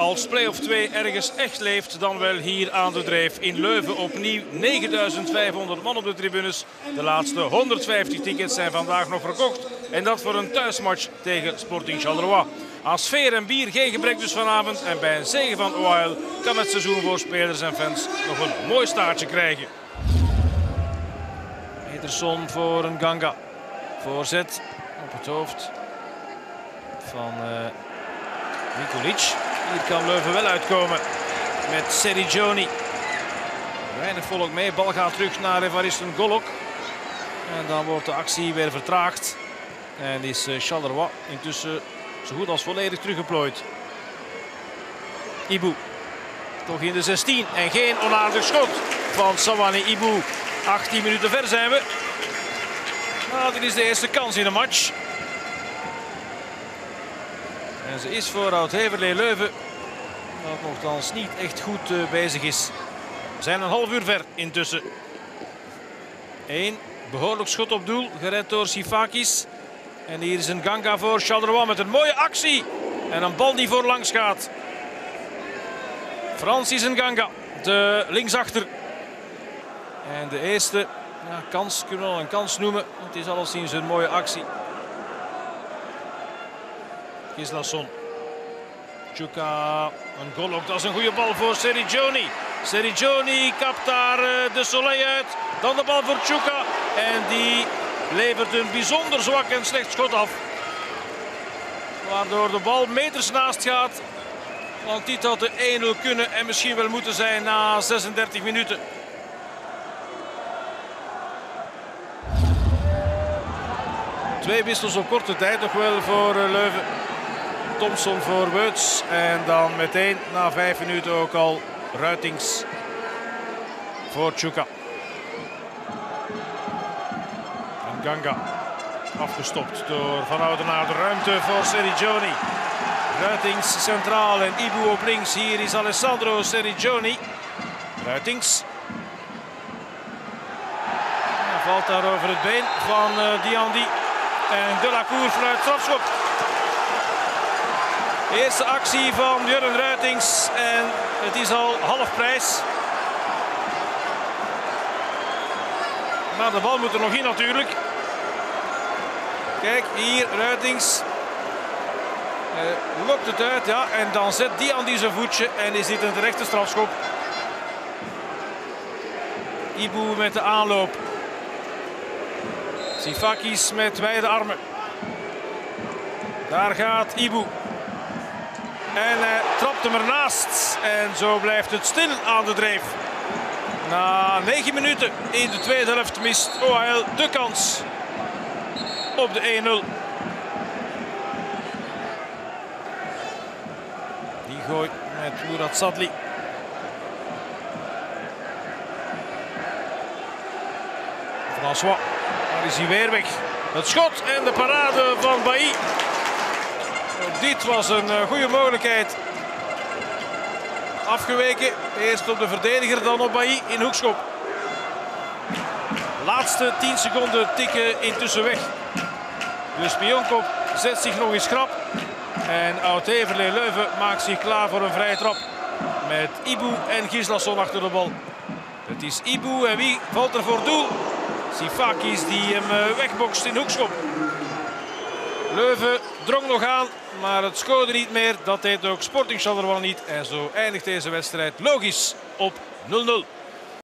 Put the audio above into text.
als play-off 2 ergens echt leeft, dan wel hier aan de Dreef in Leuven. Opnieuw 9500 man op de tribunes. De laatste 150 tickets zijn vandaag nog verkocht. En dat voor een thuismatch tegen Sporting Charleroi. Aan sfeer en bier geen gebrek dus vanavond. En bij een zege van OL kan het seizoen voor spelers en fans nog een mooi staartje krijgen. Ederson voor een Ganga. Voorzet op het hoofd van uh. Hier kan Leuven wel uitkomen met Sergioni. Weinig volk mee. Bal gaat terug naar Evaristen Golok. En dan wordt de actie weer vertraagd. En is uh, Charleroi intussen zo goed als volledig teruggeplooid. Ibu. Toch in de 16. En geen onaardig schot van Sawani Ibu. 18 minuten ver zijn we. Nou, dit is de eerste kans in de match. En ze is voor Oud-Heverlee Leuven. Dat nogthans niet echt goed uh, bezig is. We zijn een half uur ver intussen. Eén behoorlijk schot op doel. Gered door Sifakis. En hier is een Ganga voor Charleroi met een mooie actie. En een bal die voorlangs gaat. Francis Ganga, de linksachter. En de eerste ja, kans, kunnen we al een kans noemen. Het is alleszins een mooie actie. Gislason. Chuka, een goal ook. Dat is een goede bal voor Sergioni. Sergioni kapt daar eh, de Soleil uit. Dan de bal voor Chuka. En die levert een bijzonder zwak en slecht schot af. Waardoor de bal meters naast gaat. Want dit had de 1-0 kunnen en misschien wel moeten zijn na 36 minuten. Twee wissels op korte tijd nog wel voor eh, Leuven. Thompson voor Weuts. En dan meteen na vijf minuten ook al Ruitings voor Chuka. En Ganga afgestopt door Van Oudenaar. De ruimte voor Sergioni. Ruitings centraal en Ibu op links. Hier is Alessandro Sergioni. Ruitings. Valt daar over het been van uh, Diandi. En De La Cour fluit strafschop. Eerste actie van Jurgen Ruitings en het is al half prijs. Maar de bal moet er nog in natuurlijk. Kijk, hier Ruitings. Uh, lokt het uit, ja. En dan zet die aan die zijn voetje en is dit een terechte strafschop. Ibu met de aanloop. Sifakis met wijde armen. Daar gaat Ibu. En hij trapt hem ernaast. En zo blijft het stil aan de dreef. Na 9 minuten in de tweede helft mist OHL de kans op de 1-0. Die gooit met Murat Sadli. François, daar is hij weer weg. Het schot en de parade van Bailly. Dit was een eh, goede mogelijkheid. Afgeweken. Eerst op de verdediger, dan op Bailly in hoekschop. Laatste 10 seconden tikken intussen weg. De spionkop zet zich nog eens krap. En Oud-Heverlee Leuven maakt zich klaar voor een vrije trap. Met Ibu en Gislason achter de bal. Het is Ibu en wie valt er voor doel? Sifakis die hem eh, wegbokst in hoekschop. Leuven drong nog aan, maar het scoorde niet meer. Dat deed ook Sporting Charleroi niet. En zo eindigt deze wedstrijd logisch op 0-0.